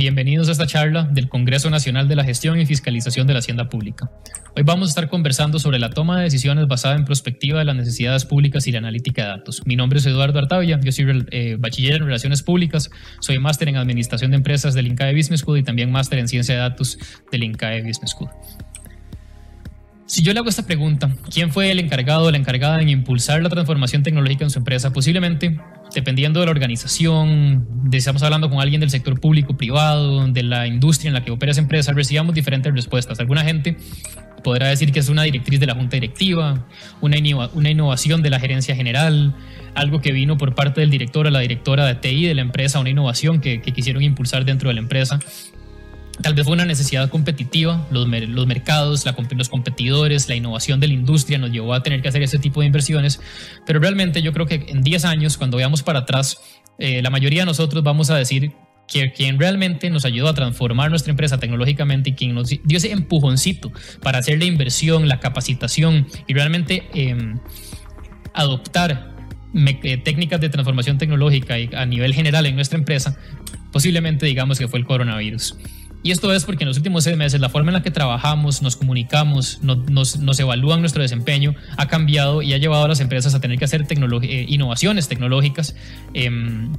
Bienvenidos a esta charla del Congreso Nacional de la Gestión y Fiscalización de la Hacienda Pública. Hoy vamos a estar conversando sobre la toma de decisiones basada en prospectiva de las necesidades públicas y la analítica de datos. Mi nombre es Eduardo Artavia, yo soy eh, bachiller en Relaciones Públicas, soy máster en Administración de Empresas del INCAE Business School y también máster en Ciencia de Datos del INCAE Business School. Si yo le hago esta pregunta, ¿quién fue el encargado o la encargada en impulsar la transformación tecnológica en su empresa? Posiblemente dependiendo de la organización, de, estamos hablando con alguien del sector público, privado, de la industria en la que opera esa empresa, recibamos diferentes respuestas. Alguna gente podrá decir que es una directriz de la junta directiva, una, innovación de la gerencia general, algo que vino por parte del director o la directora de TI de la empresa, una innovación que quisieron impulsar dentro de la empresa. Tal vez fue una necesidad competitiva, los, los mercados, la, los competidores, la innovación de la industria nos llevó a tener que hacer ese tipo de inversiones, pero realmente yo creo que en 10 años, cuando veamos para atrás, eh, la mayoría de nosotros vamos a decir que quien realmente nos ayudó a transformar nuestra empresa tecnológicamente y quien nos dio ese empujoncito para hacer la inversión, la capacitación y realmente em, adoptar eh, técnicas de transformación tecnológica a nivel general en nuestra empresa, posiblemente digamos que fue el coronavirus. Y esto es porque en los últimos seis meses la forma en la que trabajamos, nos comunicamos, nos, nos, evalúan nuestro desempeño ha cambiado y ha llevado a las empresas a tener que hacer eh, innovaciones tecnológicas. Em,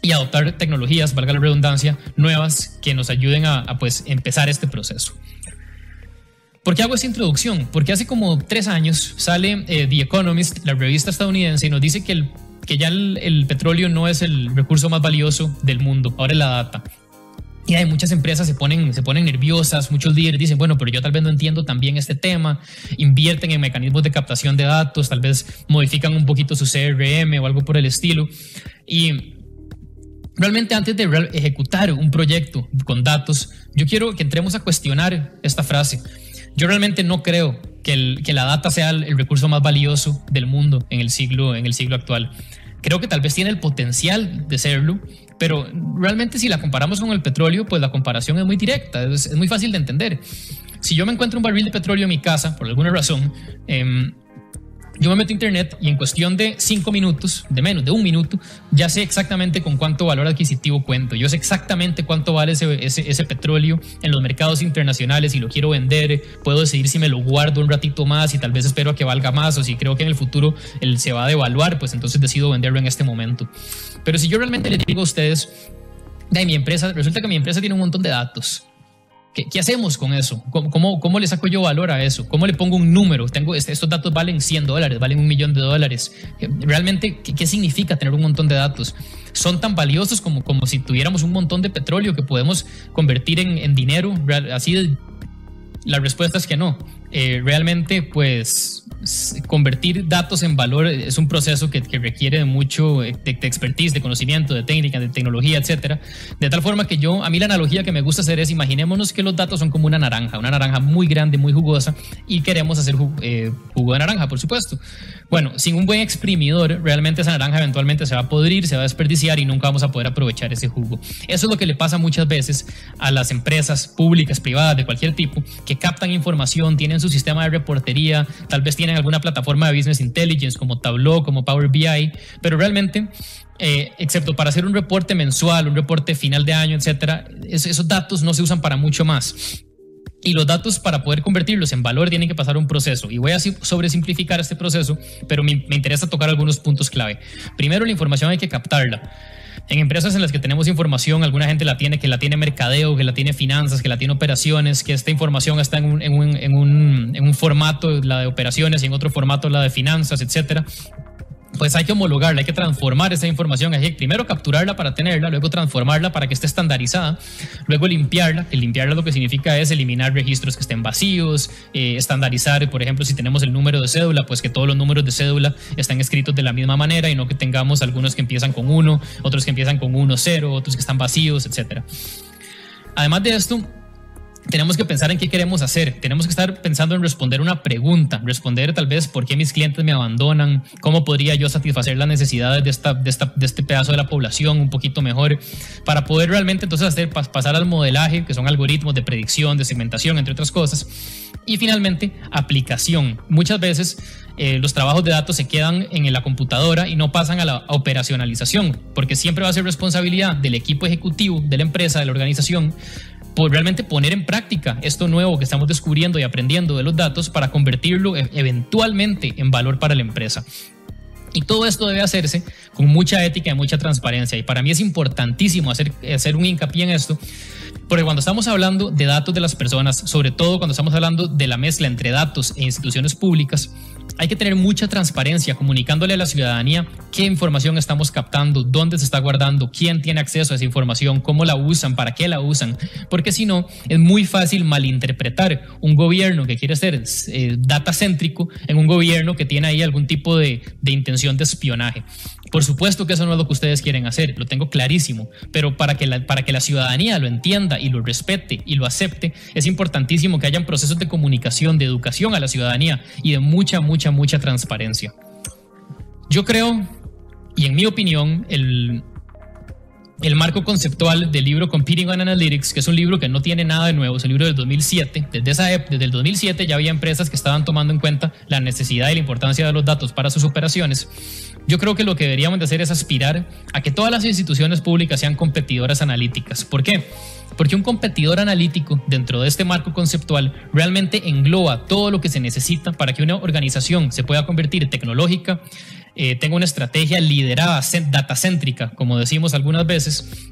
y adoptar tecnologías, valga la redundancia, nuevas que nos ayuden a, pues, empezar este proceso. ¿Por qué hago esta introducción? Porque hace como tres años sale eh, The Economist, la revista estadounidense, y nos dice que, el, que ya el, el, petróleo no es el recurso más valioso del mundo, ahora es la data. Y hay muchas empresas se ponen, se ponen nerviosas, muchos líderes dicen, bueno, pero yo tal vez no entiendo también este tema, invierten en mecanismos de captación de datos, tal vez modifican un poquito su CRM o algo por el estilo. Y realmente antes de ejecutar un proyecto con datos, yo quiero que entremos a cuestionar esta frase. Yo realmente no creo que, que la data sea el, el, recurso más valioso del mundo en el siglo, en el siglo actual. Creo que tal vez tiene el potencial de serlo, pero realmente si la comparamos con el petróleo, pues la comparación es muy directa, es, muy fácil de entender. Si yo me encuentro un barril de petróleo en mi casa, por alguna razón, eh, yo me meto a internet y en cuestión de cinco minutos, de menos de un minuto, ya sé exactamente con cuánto valor adquisitivo cuento. Yo sé exactamente cuánto vale ese, ese, petróleo en los mercados internacionales. Si lo quiero vender, puedo decidir si me lo guardo un ratito más y tal vez espero a que valga más o si creo que en el futuro él se va a devaluar, pues entonces decido venderlo en este momento. Pero si yo realmente les digo a ustedes, de mi empresa, resulta que mi empresa tiene un montón de datos ¿Qué, hacemos con eso? ¿Cómo, ¿Cómo, le saco yo valor a eso? ¿Cómo le pongo un número? Tengo, este, estos datos valen 100 dólares, valen un millón de dólares. Realmente, ¿qué, significa tener un montón de datos? ¿Son tan valiosos como, como si tuviéramos un montón de petróleo que podemos convertir en, en dinero? Así, la respuesta es que no. Eh, realmente, pues convertir datos en valor es un proceso que, requiere mucho de, expertise, de conocimiento, de técnica, de tecnología, etcétera. De tal forma que yo, a mí la analogía que me gusta hacer es imaginémonos que los datos son como una naranja, una naranja muy grande, muy jugosa y queremos hacer eh, jugo de naranja, por supuesto. Bueno, sin un buen exprimidor, realmente esa naranja eventualmente se va a podrir, se va a desperdiciar y nunca vamos a poder aprovechar ese jugo. Eso es lo que le pasa muchas veces a las empresas públicas, privadas, de cualquier tipo, que captan información, tienen su sistema de reportería, tal vez tienen alguna plataforma de business intelligence como Tableau, como Power BI, pero realmente eh, excepto para hacer un reporte mensual, un reporte final de año, etcétera, esos datos no se usan para mucho más. Y los datos para poder convertirlos en valor tienen que pasar un proceso. Y voy a sobresimplificar este proceso, pero me, me interesa tocar algunos puntos clave. Primero, la información hay que captarla. En empresas en las que tenemos información, alguna gente la tiene, que la tiene mercadeo, que la tiene finanzas, que la tiene operaciones, que esta información está en un, en un, en un, en un formato, la de operaciones, y en otro formato, la de finanzas, etcétera pues hay que homologarla, hay que transformar esa información, hay que primero capturarla para tenerla, luego transformarla para que esté estandarizada, luego limpiarla, que limpiarla lo que significa es eliminar registros que estén vacíos, eh, estandarizar, por ejemplo, si tenemos el número de cédula, pues que todos los números de cédula están escritos de la misma manera y no que tengamos algunos que empiezan con 1, otros que empiezan con 1, 0, otros que están vacíos, etc. Además de esto, tenemos que pensar en qué queremos hacer. Tenemos que estar pensando en responder una pregunta, responder tal vez por qué mis clientes me abandonan, cómo podría yo satisfacer las necesidades de, esta, de, esta, de este pedazo de la población un poquito mejor, para poder realmente entonces hacer, pasar al modelaje, que son algoritmos de predicción, de segmentación, entre otras cosas, Y finalmente, aplicación. Muchas veces eh, los trabajos de datos se quedan en la computadora y no pasan a la operacionalización, porque siempre va a ser responsabilidad del equipo ejecutivo, de la empresa, de la organización, por realmente poner en práctica esto nuevo que estamos descubriendo y aprendiendo de los datos para convertirlo e, eventualmente en valor para la empresa. Y todo esto debe hacerse con mucha ética y mucha transparencia. Y para mí es importantísimo hacer, hacer un hincapié en esto, porque cuando estamos hablando de datos de las personas, sobre todo cuando estamos hablando de la mezcla entre datos e instituciones públicas, hay que tener mucha transparencia comunicándole a la ciudadanía qué información estamos captando, dónde se está guardando, quién tiene acceso a esa información, cómo la usan, para qué la usan, porque si no es muy fácil malinterpretar un gobierno que quiere ser eh, data céntrico en un gobierno que tiene ahí algún tipo de, de intención de espionaje. Por supuesto que eso no es lo que ustedes quieren hacer, lo tengo clarísimo, pero para que, la, para que la ciudadanía lo entienda y lo respete y lo acepte, es importantísimo que hayan procesos de comunicación, de educación a la ciudadanía y de mucha, mucha, mucha transparencia. Yo creo, y en mi opinión, el, el marco conceptual del libro Competing on Analytics, que es un libro que no tiene nada de nuevo, es el libro del 2007. Desde, esa, desde el 2007 ya había empresas que estaban tomando en cuenta la necesidad y la importancia de los datos para sus operaciones. Yo creo que lo que deberíamos de hacer es aspirar a que todas las instituciones públicas sean competidoras analíticas. ¿Por qué? Porque un competidor analítico dentro de este marco conceptual realmente engloba todo lo que se necesita para que una organización se pueda convertir tecnológica, eh, tenga una estrategia liderada, datacéntrica, como decimos algunas veces,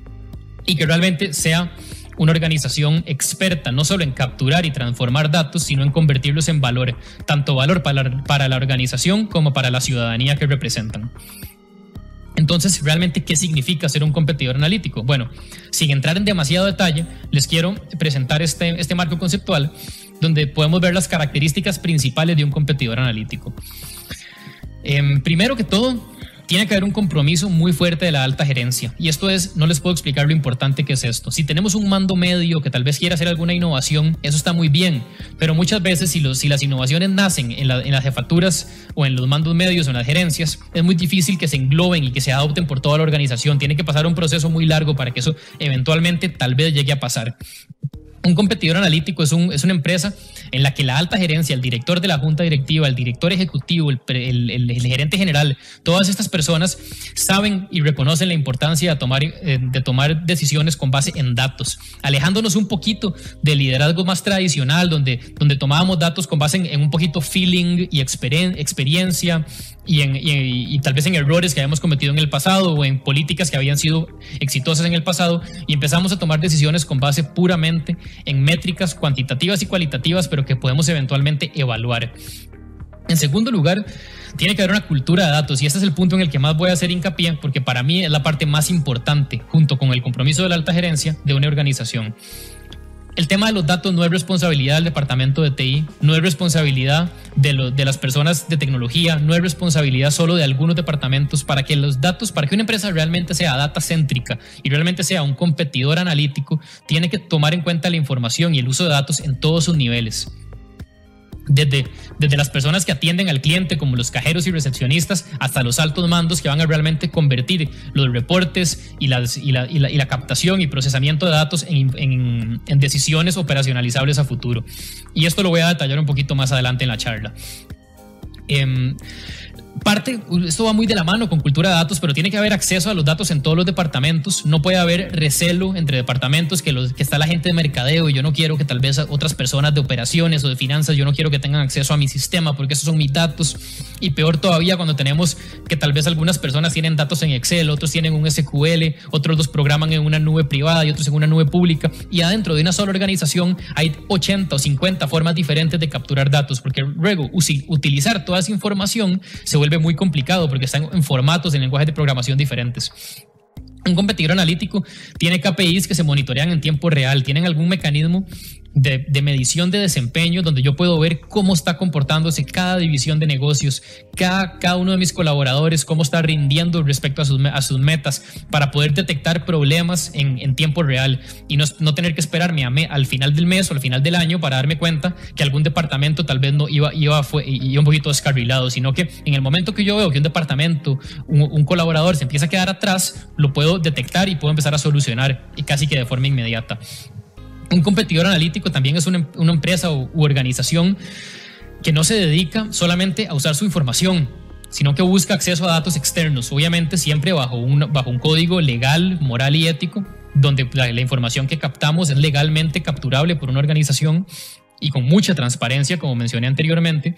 y que realmente sea una organización experta no solo en capturar y transformar datos, sino en convertirlos en valor, tanto valor para para la organización como para la ciudadanía que representan. Entonces, ¿realmente qué significa ser un competidor analítico? Bueno, sin entrar en demasiado detalle, les quiero presentar este, este marco conceptual donde podemos ver las características principales de un competidor analítico. Em, primero que todo, tiene que haber un compromiso muy fuerte de la alta gerencia. Y esto es, no les puedo explicar lo importante que es esto. Si tenemos un mando medio que tal vez quiera hacer alguna innovación, eso está muy bien. Pero muchas veces si, las innovaciones nacen en, en las jefaturas o en los mandos medios o en las gerencias, es muy difícil que se engloben y que se adopten por toda la organización. Tiene que pasar un proceso muy largo para que eso eventualmente tal vez llegue a pasar. Un competidor analítico es, un, es, una empresa en la que la alta gerencia, el director de la junta directiva, el director ejecutivo, el, gerente general, todas estas personas saben y reconocen la importancia de tomar, eh, de tomar decisiones con base en datos, alejándonos un poquito del liderazgo más tradicional, donde, donde tomábamos datos con base en, un poquito feeling y experiencia y, en, y, tal vez en errores que habíamos cometido en el pasado o en políticas que habían sido exitosas en el pasado y empezamos a tomar decisiones con base puramente en métricas cuantitativas y cualitativas, pero que podemos eventualmente evaluar. En segundo lugar, tiene que haber una cultura de datos y este es el punto en el que más voy a hacer hincapié porque para mí es la parte más importante junto con el compromiso de la alta gerencia de una organización. El tema de los datos no es responsabilidad del departamento de TI, no es responsabilidad de, de, las personas de tecnología, no es responsabilidad solo de algunos departamentos para que los datos, para que una empresa realmente sea data céntrica y realmente sea un competidor analítico, tiene que tomar en cuenta la información y el uso de datos en todos sus niveles desde, desde las personas que atienden al cliente, como los cajeros y recepcionistas, hasta los altos mandos que van a realmente convertir los reportes y, las, y, la, y, la, captación y procesamiento de datos en, en, en decisiones operacionalizables a futuro. Y esto lo voy a detallar un poquito más adelante en la charla. Eh, parte, esto va muy de la mano con cultura de datos, pero tiene que haber acceso a los datos en todos los departamentos. No puede haber recelo entre departamentos que, los, que está la gente de mercadeo y yo no quiero que tal vez otras personas de operaciones o de finanzas, yo no quiero que tengan acceso a mi sistema porque esos son mis datos. Y peor todavía cuando tenemos que tal vez algunas personas tienen datos en Excel, otros tienen un SQL, otros los programan en una nube privada y otros en una nube pública. Y adentro de una sola organización hay 80 o 50 formas diferentes de capturar datos, porque luego utilizar toda esa información se vuelve vuelve muy complicado porque están en formatos, en lenguajes de programación diferentes. Un competidor analítico tiene KPIs que se monitorean en tiempo real, tienen algún mecanismo de, medición de desempeño donde yo puedo ver cómo está comportándose cada división de negocios, cada, cada uno de mis colaboradores, cómo está rindiendo respecto a sus, a sus metas para poder detectar problemas en, en tiempo real y no, no, tener que esperarme al final del mes o al final del año para darme cuenta que algún departamento tal vez no iba, iba, fue, iba un poquito descarrilado, sino que en el momento que yo veo que un departamento, un, un colaborador se empieza a quedar atrás, lo puedo detectar y puedo empezar a solucionar y casi que de forma inmediata. Un competidor analítico también es una, empresa u, organización que no se dedica solamente a usar su información, sino que busca acceso a datos externos, obviamente siempre bajo un, bajo un código legal, moral y ético, donde la, la, información que captamos es legalmente capturable por una organización y con mucha transparencia, como mencioné anteriormente,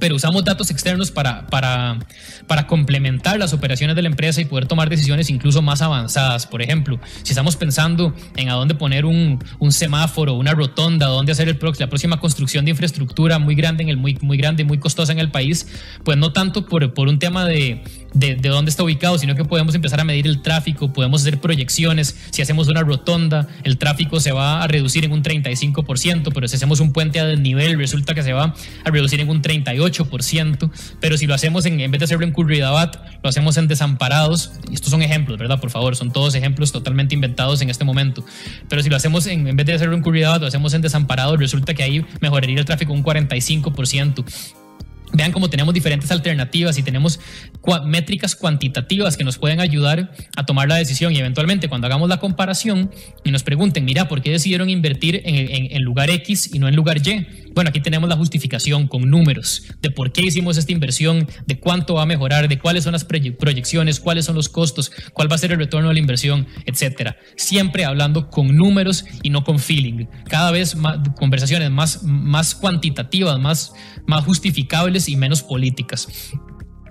pero usamos datos externos para, para, para, complementar las operaciones de la empresa y poder tomar decisiones incluso más avanzadas. Por ejemplo, si estamos pensando en a dónde poner un, un semáforo, una rotonda, dónde hacer el, la próxima construcción de infraestructura muy grande, en el, muy, muy grande, muy costosa en el país, pues no tanto por, por un tema de, de, de, dónde está ubicado, sino que podemos empezar a medir el tráfico, podemos hacer proyecciones. Si hacemos una rotonda, el tráfico se va a reducir en un 35%, pero si hacemos un puente a desnivel, resulta que se va a reducir en un 38%. Pero si lo hacemos en, en vez de hacerlo en Curridabat, lo hacemos en Desamparados, y estos son ejemplos, ¿verdad? Por favor, son todos ejemplos totalmente inventados en este momento. Pero si lo hacemos en, en vez de hacerlo en Curridabat, lo hacemos en Desamparados, resulta que ahí mejoraría el tráfico un 45%. Vean cómo tenemos diferentes alternativas y tenemos métricas cuantitativas que nos pueden ayudar a tomar la decisión y eventualmente cuando hagamos la comparación y nos pregunten, mira, ¿por qué decidieron invertir en, en, en, lugar X y no en lugar Y? Bueno, aquí tenemos la justificación con números de por qué hicimos esta inversión, de cuánto va a mejorar, de cuáles son las proyecciones, cuáles son los costos, cuál va a ser el retorno de la inversión, etcétera. Siempre hablando con números y no con feeling. Cada vez más conversaciones más, más cuantitativas, más, más justificables y menos políticas.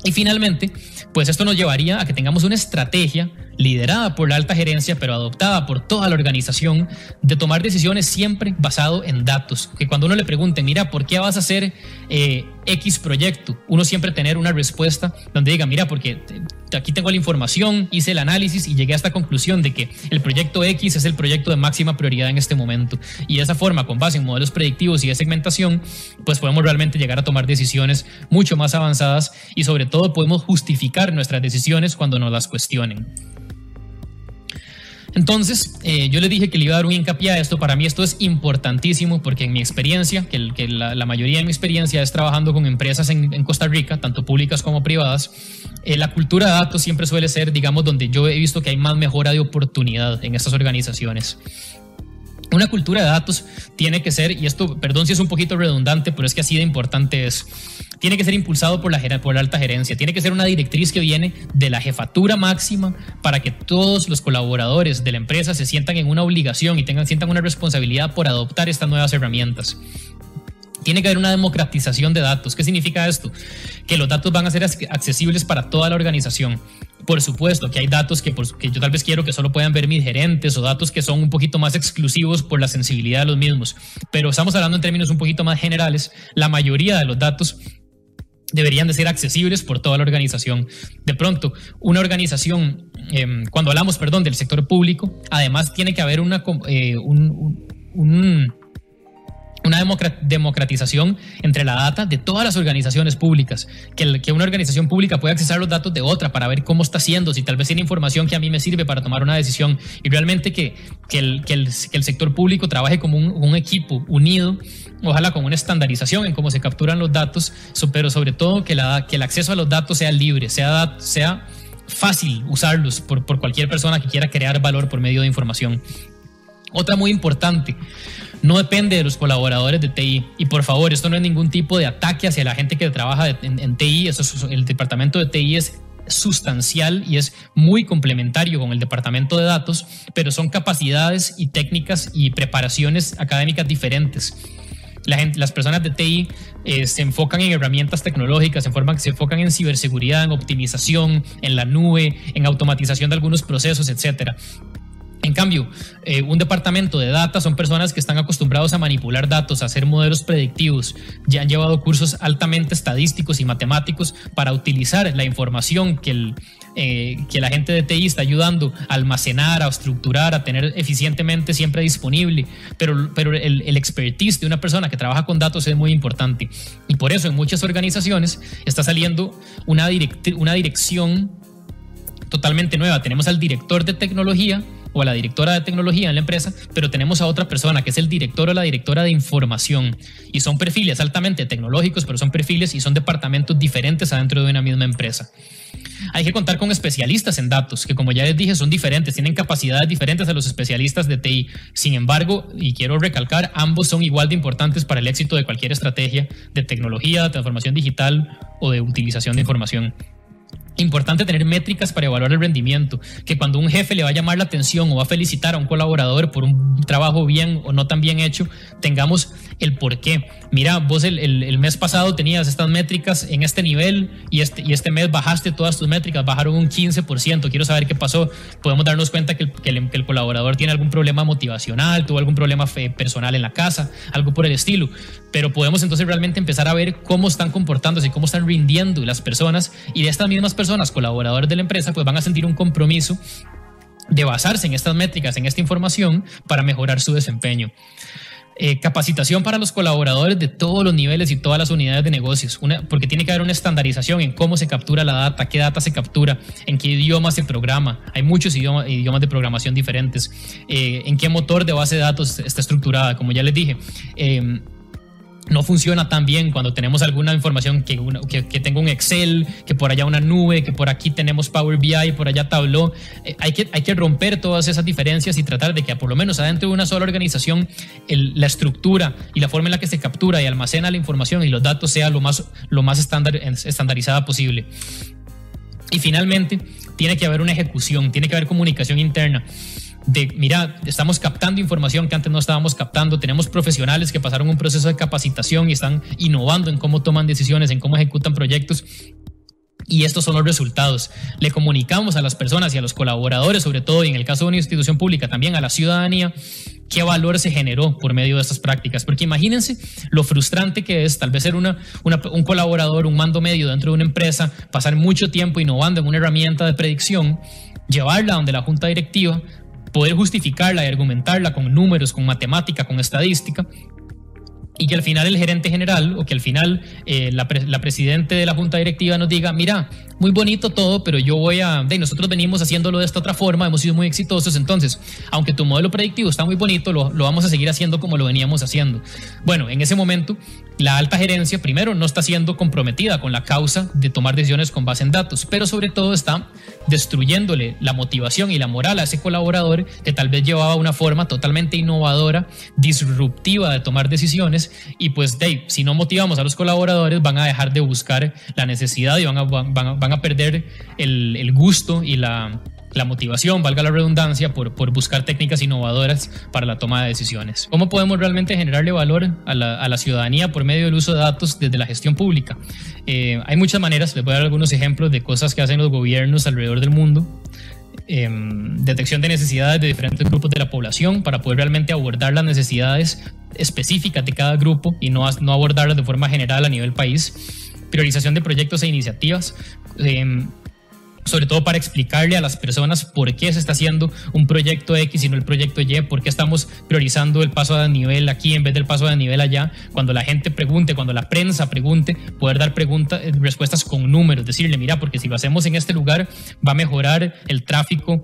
Y finalmente, pues esto nos llevaría a que tengamos una estrategia liderada por la alta gerencia, pero adoptada por toda la organización, de tomar decisiones siempre basado en datos. Que cuando uno le pregunte, mira, ¿por qué vas a hacer eh, X proyecto? Uno siempre tener una respuesta donde diga, mira, porque aquí tengo la información, hice el análisis y llegué a esta conclusión de que el proyecto X es el proyecto de máxima prioridad en este momento. Y de esa forma, con base en modelos predictivos y de segmentación, pues podemos realmente llegar a tomar decisiones mucho más avanzadas y sobre todo podemos justificar nuestras decisiones cuando nos las cuestionen. Entonces, eh, yo le dije que le iba a dar un hincapié a esto. Para mí esto es importantísimo porque en mi experiencia, que, la, mayoría de mi experiencia es trabajando con empresas en, en Costa Rica, tanto públicas como privadas, eh, la cultura de datos siempre suele ser, digamos, donde yo he visto que hay más mejora de oportunidad en estas organizaciones. Una cultura de datos tiene que ser, y esto, perdón si es un poquito redundante, pero es que así de importante es, tiene que ser impulsado por la, por la alta gerencia, tiene que ser una directriz que viene de la jefatura máxima para que todos los colaboradores de la empresa se sientan en una obligación y tengan, sientan una responsabilidad por adoptar estas nuevas herramientas. Tiene que haber una democratización de datos. ¿Qué significa esto? Que los datos van a ser accesibles para toda la organización. Por supuesto que hay datos que, por, que, yo tal vez quiero que solo puedan ver mis gerentes o datos que son un poquito más exclusivos por la sensibilidad de los mismos. Pero estamos hablando en términos un poquito más generales. La mayoría de los datos deberían de ser accesibles por toda la organización. De pronto, una organización, eh, cuando hablamos, perdón, del sector público, además tiene que haber una, eh, un una democratización entre la data de todas las organizaciones públicas, que, una organización pública pueda accesar los datos de otra para ver cómo está haciendo, si tal vez tiene información que a mí me sirve para tomar una decisión y realmente que, que, el, que el, sector público trabaje como un, un, equipo unido, ojalá con una estandarización en cómo se capturan los datos, pero sobre todo que, la, que el acceso a los datos sea libre, sea, sea fácil usarlos por, por cualquier persona que quiera crear valor por medio de información. Otra muy importante, no depende de los colaboradores de TI. Y por favor, esto no es ningún tipo de ataque hacia la gente que trabaja en, TI. Eso es, el departamento de TI es sustancial y es muy complementario con el departamento de datos, pero son capacidades y técnicas y preparaciones académicas diferentes. Las personas de TI eh, se enfocan en herramientas tecnológicas, se, forman, se enfocan en ciberseguridad, en optimización, en la nube, en automatización de algunos procesos, etcétera. En cambio, eh, un departamento de data son personas que están acostumbrados a manipular datos, a hacer modelos predictivos, ya han llevado cursos altamente estadísticos y matemáticos para utilizar la información que, el, eh, que la gente de TI está ayudando a almacenar, a estructurar, a tener eficientemente siempre disponible. Pero, pero el, el expertise de una persona que trabaja con datos es muy importante. Y por eso en muchas organizaciones está saliendo una, direct una dirección totalmente nueva. Tenemos al director de tecnología, o a la directora de tecnología en la empresa, pero tenemos a otra persona que es el director o la directora de información. Y son perfiles altamente tecnológicos, pero son perfiles y son departamentos diferentes adentro de una misma empresa. Hay que contar con especialistas en datos, que como ya les dije son diferentes, tienen capacidades diferentes a los especialistas de TI. Sin embargo, y quiero recalcar, ambos son igual de importantes para el éxito de cualquier estrategia de tecnología, de transformación digital o de utilización de información. Importante tener métricas para evaluar el rendimiento, que cuando un jefe le va a llamar la atención o va a felicitar a un colaborador por un trabajo bien o no tan bien hecho, tengamos el por qué. Mira, vos el, mes pasado tenías estas métricas en este nivel y este, este mes bajaste todas tus métricas, bajaron un 15%. Quiero saber qué pasó. Podemos darnos cuenta que el, que el, colaborador tiene algún problema motivacional, tuvo algún problema personal en la casa, algo por el estilo. Pero podemos entonces realmente empezar a ver cómo están comportándose, cómo están rindiendo las personas y de estas mismas personas, colaboradores de la empresa, pues van a sentir un compromiso de basarse en estas métricas, en esta información para mejorar su desempeño. Eh, capacitación para los colaboradores de todos los niveles y todas las unidades de negocios, porque tiene que haber una estandarización en cómo se captura la data, qué data se captura, en qué idioma se programa. Hay muchos idiomas, idiomas de programación diferentes, eh, en qué motor de base de datos está estructurada, como ya les dije. Eh, no funciona tan bien cuando tenemos alguna información que, tenga un Excel, que por allá una nube, que por aquí tenemos Power BI, por allá Tableau. Eh, hay, que, hay que romper todas esas diferencias y tratar de que por lo menos adentro de una sola organización la estructura y la forma en la que se captura y almacena la información y los datos sea lo más, lo más estándar, estandarizada posible. Y finalmente, tiene que haber una ejecución, tiene que haber comunicación interna de, mira, estamos captando información que antes no estábamos captando, tenemos profesionales que pasaron un proceso de capacitación y están innovando en cómo toman decisiones, en cómo ejecutan proyectos. Y estos son los resultados. Le comunicamos a las personas y a los colaboradores, sobre todo, y en el caso de una institución pública, también a la ciudadanía, qué valor se generó por medio de estas prácticas. Porque imagínense lo frustrante que es tal vez ser una, un colaborador, un mando medio dentro de una empresa, pasar mucho tiempo innovando en una herramienta de predicción, llevarla donde la junta directiva, poder justificarla y argumentarla con números, con matemática, con estadística, y que al final el gerente general o que al final eh, la, la presidente de la junta directiva nos diga, mira, muy bonito todo, pero yo voy a, de nosotros venimos haciéndolo de esta otra forma, hemos sido muy exitosos, entonces, aunque tu modelo predictivo está muy bonito, lo, lo vamos a seguir haciendo como lo veníamos haciendo. Bueno, en ese momento, la alta gerencia, primero, no está siendo comprometida con la causa de tomar decisiones con base en datos, pero sobre todo está destruyéndole la motivación y la moral a ese colaborador que tal vez llevaba una forma totalmente innovadora, disruptiva de tomar decisiones y pues, Dave, si no motivamos a los colaboradores van a dejar de buscar la necesidad y van a, van van a perder el, gusto y la, motivación, valga la redundancia, por, por, buscar técnicas innovadoras para la toma de decisiones. ¿Cómo podemos realmente generarle valor a la, ciudadanía por medio del uso de datos desde la gestión pública? Eh, hay muchas maneras, les voy a dar algunos ejemplos de cosas que hacen los gobiernos alrededor del mundo. Em, detección de necesidades de diferentes grupos de la población para poder realmente abordar las necesidades específicas de cada grupo y no, no abordarlas de forma general a nivel país. Priorización de proyectos e iniciativas, em, sobre todo para explicarle a las personas por qué se está haciendo un proyecto X y no el proyecto Y, por qué estamos priorizando el paso de nivel aquí en vez del paso de nivel allá. Cuando la gente pregunte, cuando la prensa pregunte, poder dar preguntas, eh, respuestas con números, decirle, mira, porque si lo hacemos en este lugar va a mejorar el tráfico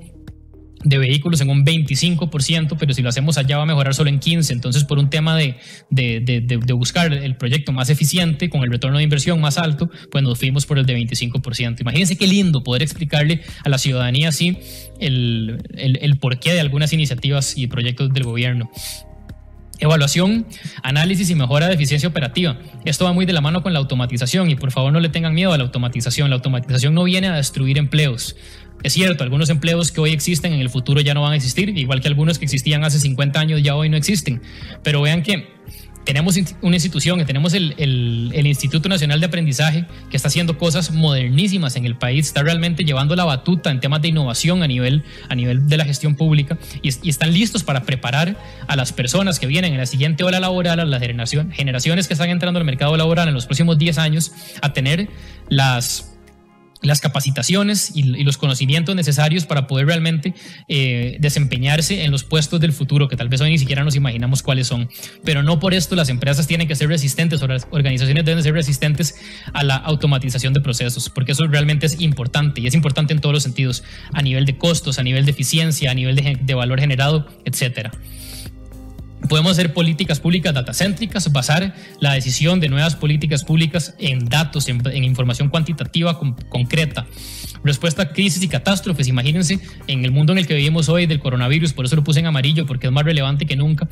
de vehículos en un 25%, pero si lo hacemos allá va a mejorar solo en 15%. Entonces, por un tema de, de, de, buscar el proyecto más eficiente, con el retorno de inversión más alto, pues nos fuimos por el de 25%. Imagínense qué lindo poder explicarle a la ciudadanía así el, el, el porqué de algunas iniciativas y proyectos del gobierno. Evaluación, análisis y mejora de eficiencia operativa. Esto va muy de la mano con la automatización y por favor no le tengan miedo a la automatización. La automatización no viene a destruir empleos. Es cierto, algunos empleos que hoy existen en el futuro ya no van a existir, igual que algunos que existían hace 50 años ya hoy no existen. Pero vean que tenemos una institución, tenemos el, Instituto Nacional de Aprendizaje, que está haciendo cosas modernísimas en el país, está realmente llevando la batuta en temas de innovación a nivel, a nivel de la gestión pública y, están listos para preparar a las personas que vienen en la siguiente ola laboral, a las generaciones que están entrando al mercado laboral en los próximos 10 años, a tener las las capacitaciones y, los conocimientos necesarios para poder realmente eh, desempeñarse en los puestos del futuro, que tal vez hoy ni siquiera nos imaginamos cuáles son. Pero no por esto las empresas tienen que ser resistentes o las organizaciones deben ser resistentes a la automatización de procesos, porque eso realmente es importante y es importante en todos los sentidos, a nivel de costos, a nivel de eficiencia, a nivel de, de valor generado, etcétera. Podemos hacer políticas públicas datacéntricas, basar la decisión de nuevas políticas públicas en datos, en, información cuantitativa concreta. Respuesta a crisis y catástrofes. Imagínense en el mundo en el que vivimos hoy del coronavirus, por eso lo puse en amarillo, porque es más relevante que nunca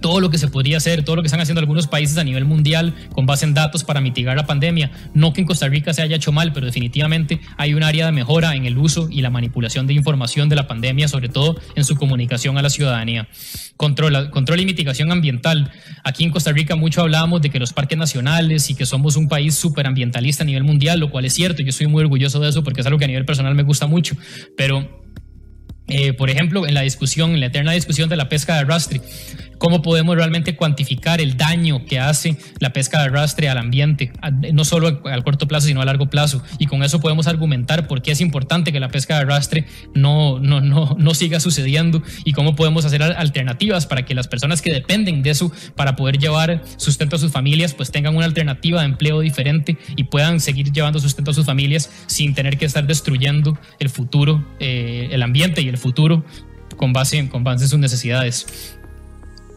todo lo que se podría hacer, todo lo que están haciendo algunos países a nivel mundial con base en datos para mitigar la pandemia. No que en Costa Rica se haya hecho mal, pero definitivamente hay un área de mejora en el uso y la manipulación de información de la pandemia, sobre todo en su comunicación a la ciudadanía. Control, control y mitigación ambiental. Aquí en Costa Rica mucho hablábamos de que los parques nacionales y que somos un país súper ambientalista a nivel mundial, lo cual es cierto. Yo soy muy orgulloso de eso porque es algo que a nivel personal me gusta mucho, pero eh, por ejemplo, en la discusión, en la eterna discusión de la pesca de arrastre, cómo podemos realmente cuantificar el daño que hace la pesca de arrastre al ambiente, no solo al corto plazo, sino a largo plazo. Y con eso podemos argumentar por qué es importante que la pesca de arrastre no, no, no, no siga sucediendo y cómo podemos hacer alternativas para que las personas que dependen de eso para poder llevar sustento a sus familias, pues tengan una alternativa de empleo diferente y puedan seguir llevando sustento a sus familias sin tener que estar destruyendo el futuro, eh, el ambiente y el futuro con base, con base en sus necesidades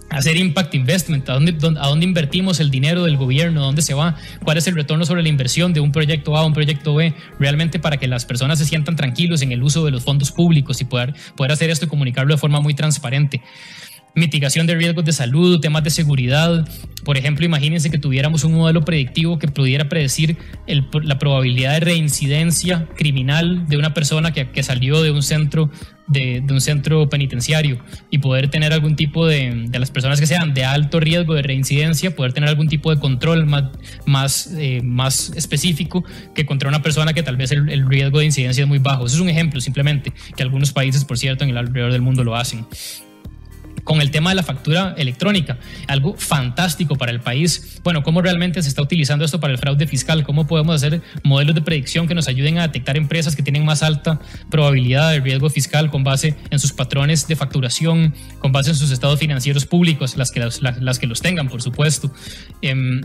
hacer impact investment, ¿a dónde, a dónde invertimos el dinero del gobierno, dónde se va, cuál es el retorno sobre la inversión de un proyecto A a un proyecto B, realmente para que las personas se sientan tranquilos en el uso de los fondos públicos y poder, poder hacer esto y comunicarlo de forma muy transparente mitigación de riesgos de salud, temas de seguridad. Por ejemplo, imagínense que tuviéramos un modelo predictivo que pudiera predecir la probabilidad de reincidencia criminal de una persona que, salió de un centro de, un centro penitenciario y poder tener algún tipo de, de, las personas que sean de alto riesgo de reincidencia, poder tener algún tipo de control más, más, eh, más específico que contra una persona que tal vez el, el, riesgo de incidencia es muy bajo. Eso es un ejemplo simplemente, que algunos países, por cierto, en el alrededor del mundo lo hacen con el tema de la factura electrónica, algo fantástico para el país. Bueno, ¿cómo realmente se está utilizando esto para el fraude fiscal? ¿Cómo podemos hacer modelos de predicción que nos ayuden a detectar empresas que tienen más alta probabilidad de riesgo fiscal con base en sus patrones de facturación, con base en sus estados financieros públicos, las que, las, que los tengan, por supuesto? Em,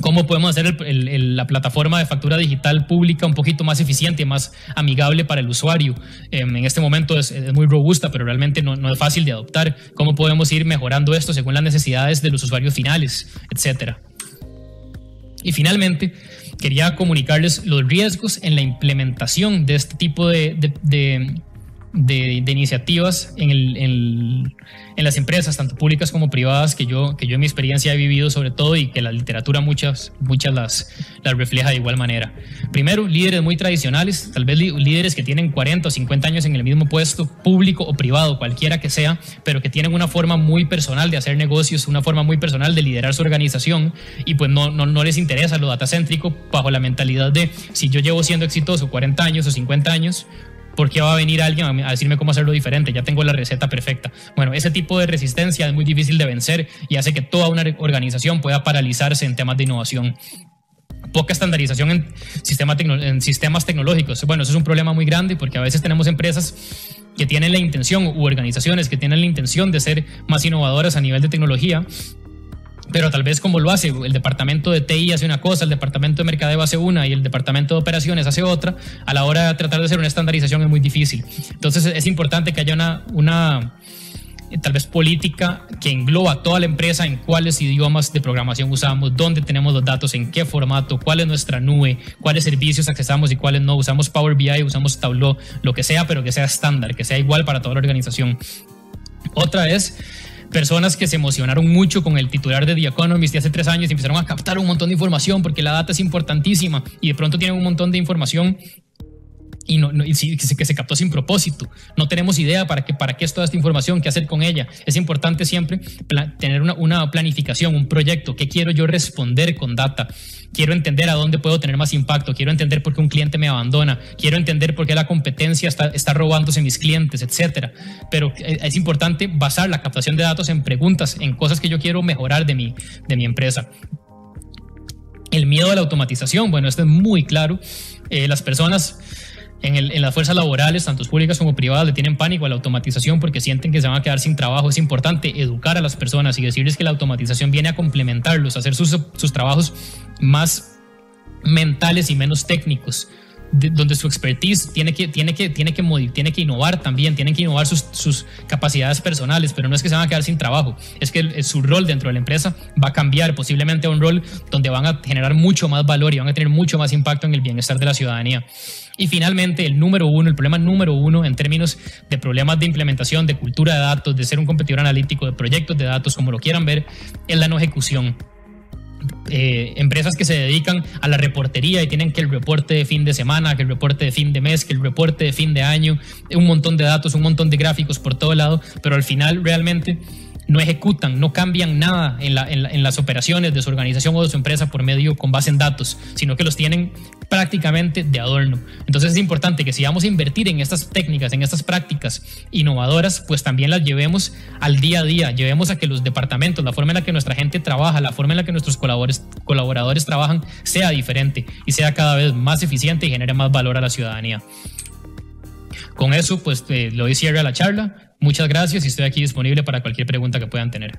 cómo podemos hacer la plataforma de factura digital pública un poquito más eficiente y más amigable para el usuario. Em, en este momento es, muy robusta, pero realmente no, es fácil de adoptar. ¿Cómo podemos ir mejorando esto según las necesidades de los usuarios finales, etcétera? Y finalmente, quería comunicarles los riesgos en la implementación de este tipo de de, iniciativas en, el, en, las empresas, tanto públicas como privadas, que yo, que yo en mi experiencia he vivido sobre todo y que la literatura muchas, muchas las, las refleja de igual manera. Primero, líderes muy tradicionales, tal vez líderes que tienen 40 o 50 años en el mismo puesto, público o privado, cualquiera que sea, pero que tienen una forma muy personal de hacer negocios, una forma muy personal de liderar su organización y pues no, no, no les interesa lo datacéntrico bajo la mentalidad de si yo llevo siendo exitoso 40 años o 50 años, ¿por qué va a venir alguien a decirme cómo hacerlo diferente? Ya tengo la receta perfecta. Bueno, ese tipo de resistencia es muy difícil de vencer y hace que toda una organización pueda paralizarse en temas de innovación poca estandarización en, sistemas tecnológicos. Bueno, eso es un problema muy grande porque a veces tenemos empresas que tienen la intención u organizaciones que tienen la intención de ser más innovadoras a nivel de tecnología, pero tal vez como lo hace el departamento de TI hace una cosa, el departamento de mercadeo hace una y el departamento de operaciones hace otra, a la hora de tratar de hacer una estandarización es muy difícil. Entonces es importante que haya una, una eh, tal vez política que engloba toda la empresa en cuáles idiomas de programación usamos, dónde tenemos los datos, en qué formato, cuál es nuestra nube, cuáles servicios accesamos y cuáles no. Usamos Power BI, usamos Tableau, lo que sea, pero que sea estándar, que sea igual para toda la organización. Otra es personas que se emocionaron mucho con el titular de The Economist de hace tres años y empezaron a captar un montón de información porque la data es importantísima y de pronto tienen un montón de información y, no, que, se, captó sin propósito. No tenemos idea para qué, para qué es toda esta información, qué hacer con ella. Es importante siempre tener una, planificación, un proyecto. ¿Qué quiero yo responder con data? Quiero entender a dónde puedo tener más impacto. Quiero entender por qué un cliente me abandona. Quiero entender por qué la competencia está, está robándose mis clientes, etcétera. Pero es importante basar la captación de datos en preguntas, en cosas que yo quiero mejorar de mi, de mi empresa. El miedo a la automatización, bueno, esto es muy claro. Eh, las personas en, las fuerzas laborales, tanto públicas como privadas, le tienen pánico a la automatización porque sienten que se van a quedar sin trabajo. Es importante educar a las personas y decirles que la automatización viene a complementarlos, a hacer sus, trabajos más mentales y menos técnicos donde su expertise tiene que, tiene que, tiene que, tiene que innovar también, tienen que innovar sus, capacidades personales, pero no es que se van a quedar sin trabajo, es que su rol dentro de la empresa va a cambiar posiblemente a un rol donde van a generar mucho más valor y van a tener mucho más impacto en el bienestar de la ciudadanía. Y finalmente, el número uno, el problema número uno en términos de problemas de implementación, de cultura de datos, de ser un competidor analítico, de proyectos de datos, como lo quieran ver, es la no ejecución. Eh, empresas que se dedican a la reportería y tienen que el reporte de fin de semana, que el reporte de fin de mes, que el reporte de fin de año, un montón de datos, un montón de gráficos por todo lado, pero al final realmente no ejecutan, no cambian nada en, las operaciones de su organización o de su empresa por medio con base en datos, sino que los tienen prácticamente de adorno. Entonces es importante que si vamos a invertir en estas técnicas, en estas prácticas innovadoras, pues también las llevemos al día a día, llevemos a que los departamentos, la forma en la que nuestra gente trabaja, la forma en la que nuestros colaboradores, colaboradores trabajan, sea diferente y sea cada vez más eficiente y genere más valor a la ciudadanía. Con eso, pues lo doy cierre la charla. Muchas gracias y estoy aquí disponible para cualquier pregunta que puedan tener.